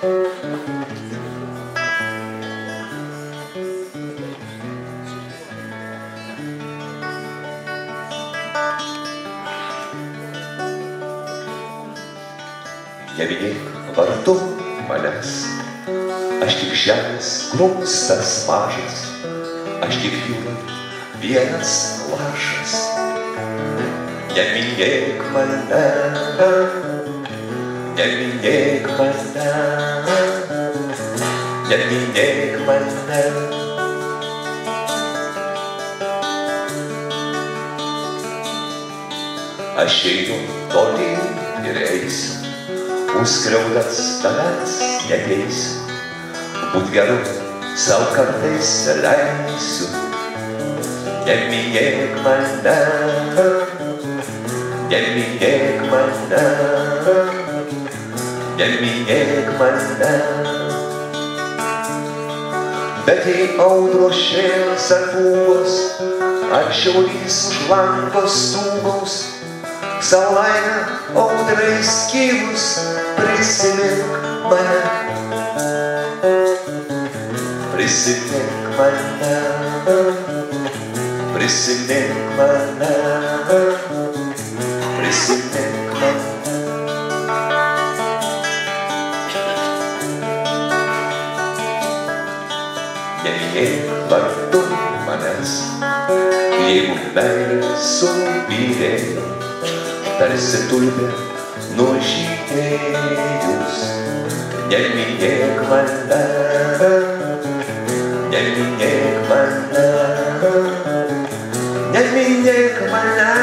Neminėk vardu manęs, aš tik žemės grumstas mažas, aš tik jūra vienas lašas. Neminėk mane, neminėk mane, neminėk mane. Aš einu tolyn ir eisiu, Užskriaudas tavęs neteisiu, būt geru savo kartais leisiu. Neminėk mane, neminėk mane, neminėk mane. Bet jei audro šėls ar pūgos, ar šiaurys už lango stūgaus, savo laimę audrai skylus prisimink mane. Prisimink mane, prisimink mane, neminėk vardu manęs, jeigu meilė sumpyrė, tarsi tulpė nužydėjus, neminėk mane, neminėk mane, neminėk mane.